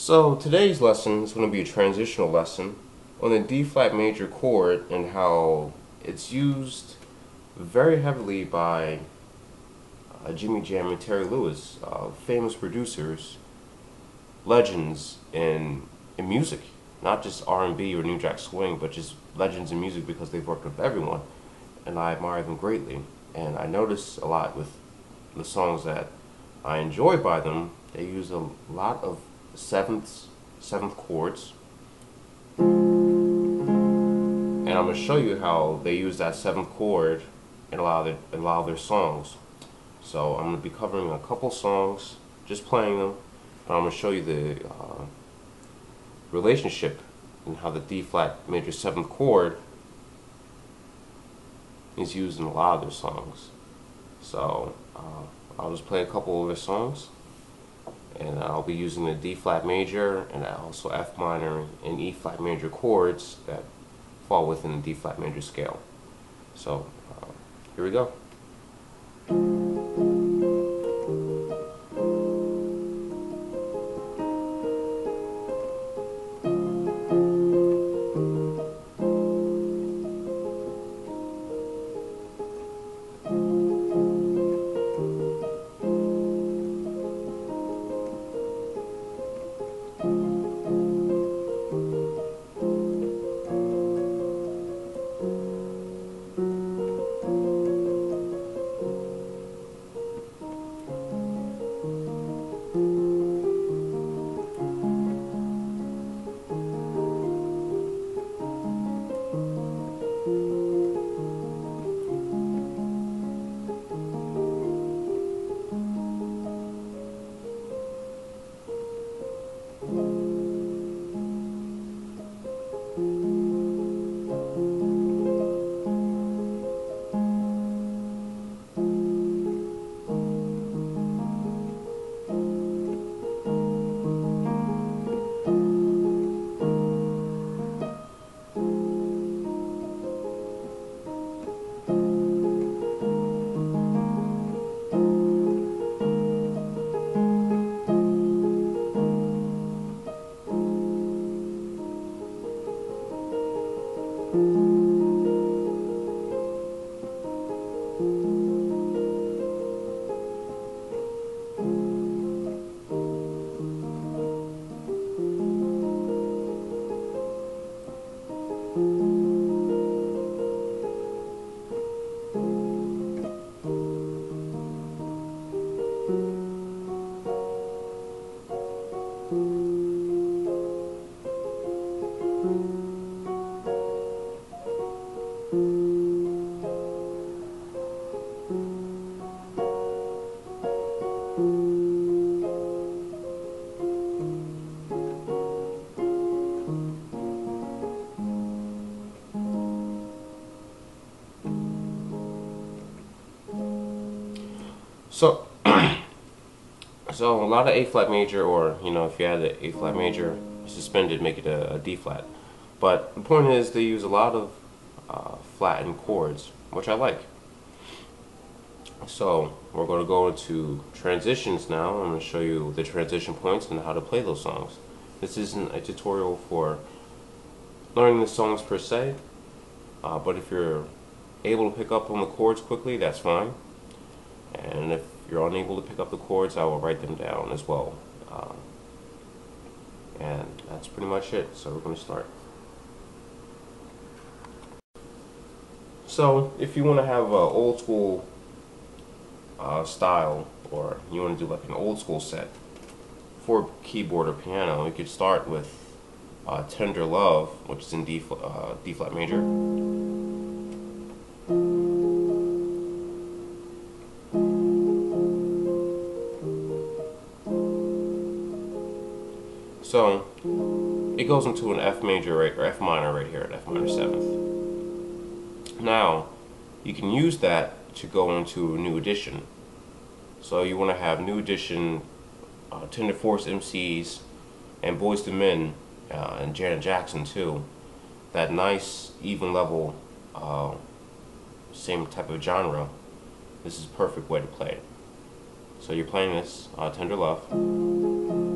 So today's lesson is going to be a transitional lesson on the D flat major chord and how it's used very heavily by uh, Jimmy Jam and Terry Lewis, uh, famous producers, legends in in music, not just R&B or New Jack Swing, but just legends in music because they've worked with everyone, and I admire them greatly. And I notice a lot with the songs that I enjoy by them, they use a lot of sevenths, seventh chords. And I'm going to show you how they use that seventh chord in a lot of their, a lot of their songs. So I'm going to be covering a couple songs, just playing them, but I'm going to show you the uh, relationship and how the D flat major seventh chord is used in a lot of their songs. So uh, I'll just play a couple of their songs and I'll be using the D flat major and also F minor and E flat major chords that fall within the D flat major scale. So uh, here we go. So, so a lot of A flat major, or you know, if you had the A flat major suspended, make it a, a D flat. But the point is, they use a lot of uh, flattened chords, which I like. So we're going to go into transitions now. I'm going to show you the transition points and how to play those songs. This isn't a tutorial for learning the songs per se, uh, but if you're able to pick up on the chords quickly, that's fine. And if you're unable to pick up the chords, I will write them down as well. Um, and that's pretty much it. So we're going to start. So if you want to have an old school uh, style, or you want to do like an old school set for keyboard or piano, you could start with uh, Tender Love, which is in D, uh, D flat major. So it goes into an F major right or F minor right here at F minor seventh. Now you can use that to go into a new edition. So you want to have new edition, uh, Tender Force MDs, and Boyz II Men, uh, and Janet Jackson too. That nice even level, uh, same type of genre. This is perfect way to play it. So you're playing this uh, Tender Love.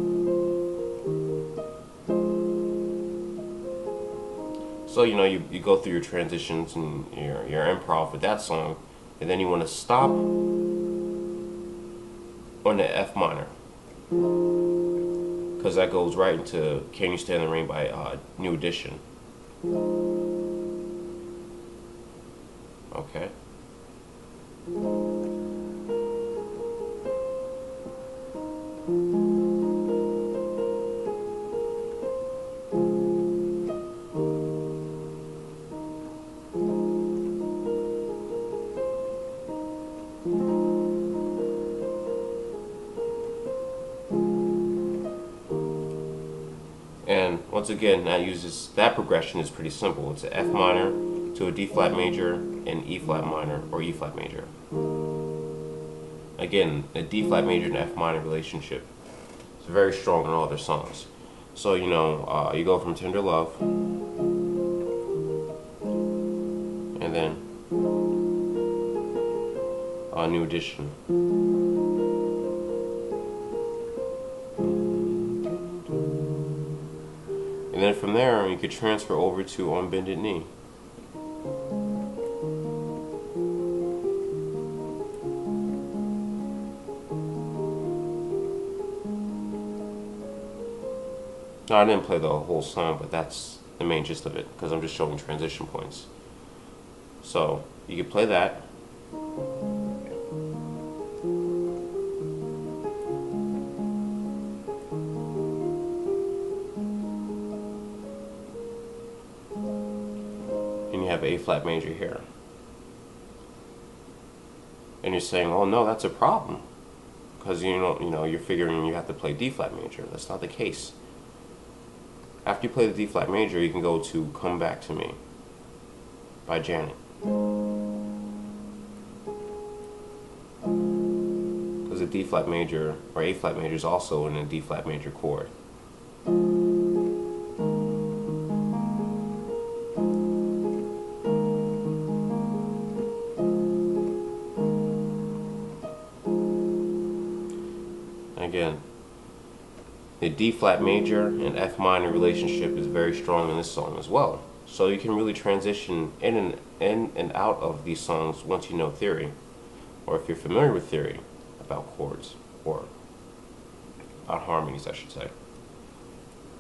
So you know you, you go through your transitions and your your improv with that song, and then you want to stop on the F minor because that goes right into "Can You Stand the Rain" by uh, New Edition. Okay. And once again, that uses that progression is pretty simple. It's an F minor to a D flat major and E flat minor or E flat major. Again, a D flat major and F minor relationship. It's very strong in all their songs. So you know, uh, you go from Tender Love, and then a New Edition. From there, you could transfer over to On Bended Knee. No, I didn't play the whole song, but that's the main gist of it because I'm just showing transition points. So you could play that. Have A flat major here. And you're saying, "Oh no, that's a problem," because you know, you know, you're figuring you have to play D flat major. That's not the case. After you play the D flat major, you can go to Come Back to Me by Janet. Because a D flat major or A flat major is also in a D flat major chord. Again, the D flat major and F minor relationship is very strong in this song as well. So you can really transition in and in and out of these songs once you know theory, or if you're familiar with theory about chords or about harmonies, I should say.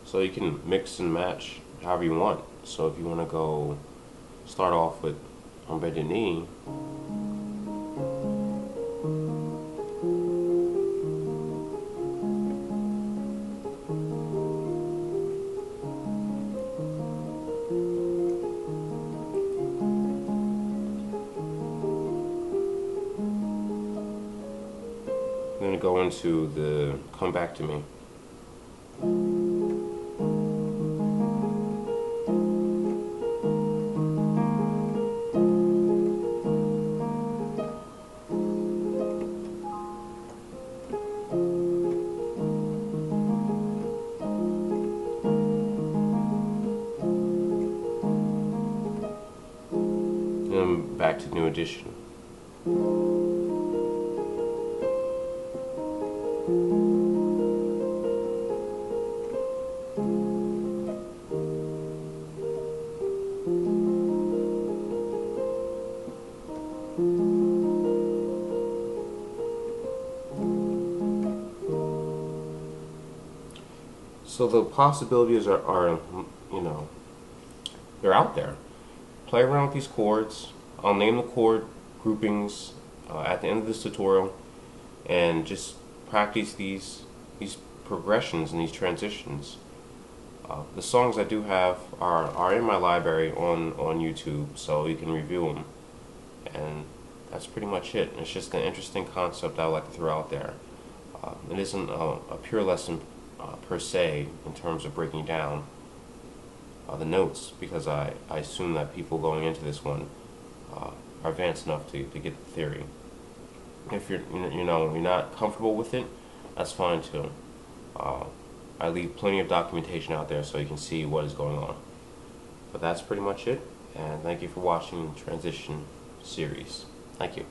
So you can mix and match however you want. So if you want to go start off with on bended knee. I'm to the Come Back to Me. Back to New Edition. So the possibilities are, are, you know, they're out there. Play around with these chords. I'll name the chord groupings uh, at the end of this tutorial, and just practice these these progressions and these transitions. Uh, the songs I do have are, are in my library on, on YouTube, so you can review them. And that's pretty much it. It's just an interesting concept I like to throw out there. Uh, it isn't a, a pure lesson uh, per se in terms of breaking down uh, the notes because I, I assume that people going into this one uh, are advanced enough to, to get the theory. If you're you know you're not comfortable with it, that's fine too. Uh, I leave plenty of documentation out there so you can see what is going on. But that's pretty much it, and thank you for watching the Transition series. Thank you.